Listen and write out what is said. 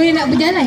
Boleh nak berjalan.